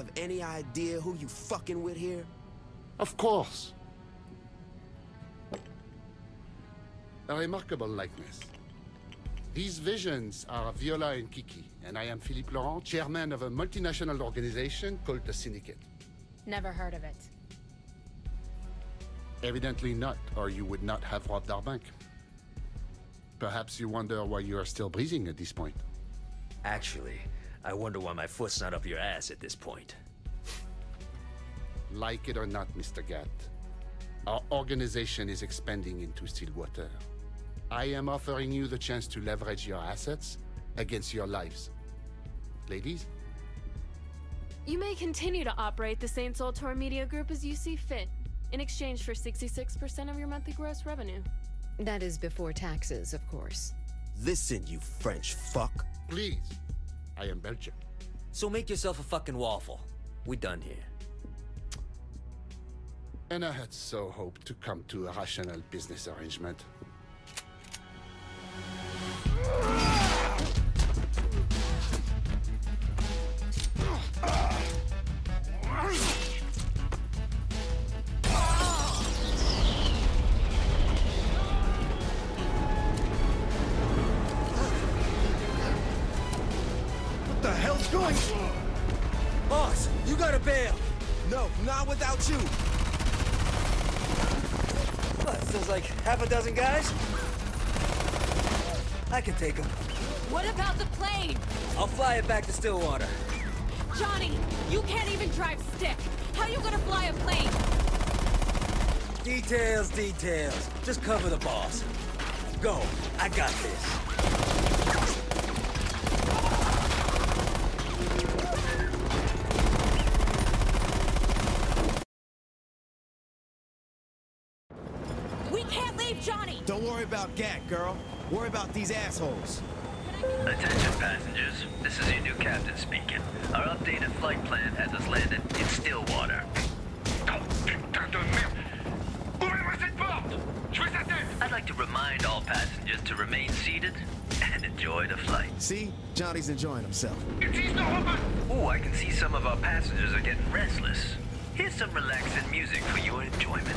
have any idea who you fucking with here? Of course. A remarkable likeness. These visions are Viola and Kiki, and I am Phillipe Loren, chairman of a multinational organization called the Syndicate. Never heard of it. Evidently not, or you would not have robbed our bank. Perhaps you wonder why you are still breathing at this point. Actually, I wonder why my foot's not up your ass at this point. Like it or not, Mr. Gat, our organization is expanding into Stillwater. I am offering you the chance to leverage your assets against your lives. Ladies? You may continue to operate the Saints Ultor Media Group as you see fit, in exchange for 66% of your monthly gross revenue. That is before taxes, of course. Listen, you French fuck. Please. I am Belgian. So make yourself a fucking waffle. We done here. And I had so hoped to come to a rational business arrangement. Going Boss, you gotta bail! No, not without you. What, there's like half a dozen guys? I can take them. What about the plane? I'll fly it back to Stillwater. Johnny, you can't even drive stick. How are you gonna fly a plane? Details, details. Just cover the boss. Go. I got this. Can't leave Johnny! Don't worry about Gat, girl. Worry about these assholes. Attention passengers, this is your new captain speaking. Our updated flight plan has us landed in Stillwater. I'd like to remind all passengers to remain seated and enjoy the flight. See? Johnny's enjoying himself. Oh, I can see some of our passengers are getting restless. Here's some relaxing music for your enjoyment.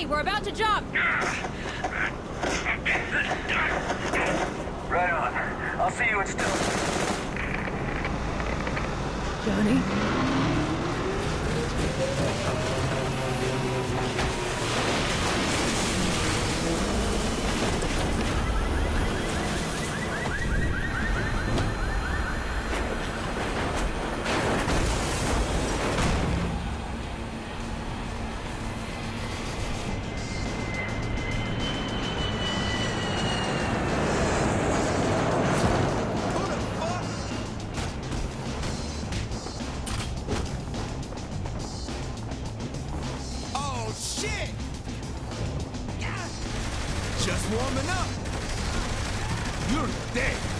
Johnny, we're about to jump! Right on. I'll see you in Still. Johnny? You're dead.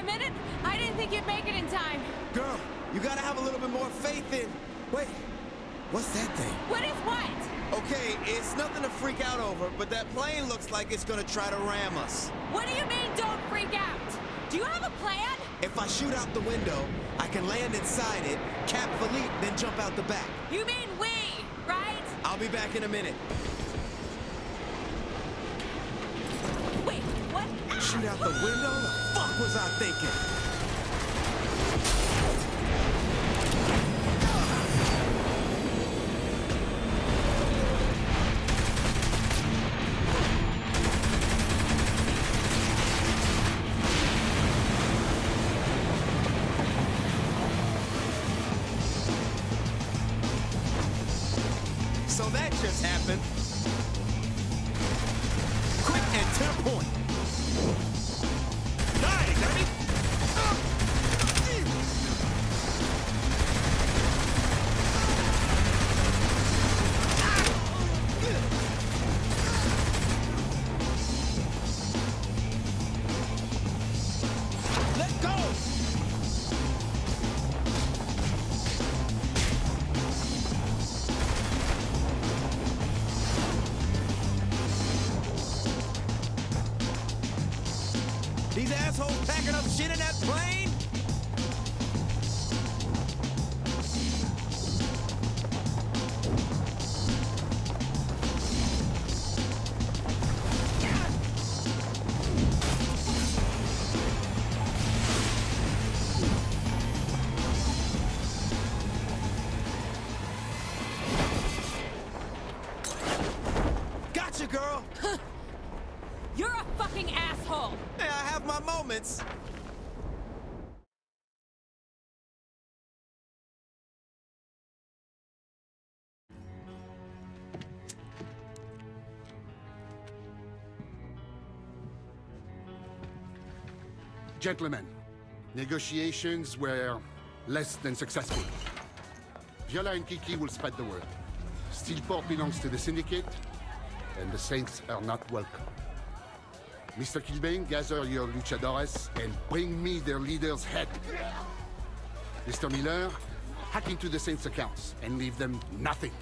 a minute, I didn't think you'd make it in time. Girl, you gotta have a little bit more faith in... Wait, what's that thing? What is what? Okay, it's nothing to freak out over, but that plane looks like it's gonna try to ram us. What do you mean, don't freak out? Do you have a plan? If I shoot out the window, I can land inside it, cap Phillipe, then jump out the back. You mean we, right? I'll be back in a minute. Wait, what? Shoot out the window? Was I thinking? So that just happened. Quick and to the point. These assholes packing up shit in that plane? Gotcha, girl! You're a fucking asshole. Hey, I have my moments. Gentlemen, negotiations were less than successful. Viola and Kiki will spread the word. Steelport belongs to the Syndicate, and the Saints are not welcome. Mr. Kilbane, gather your luchadores and bring me their leader's head. Mr. Miller, hack into the Saints' accounts and leave them nothing.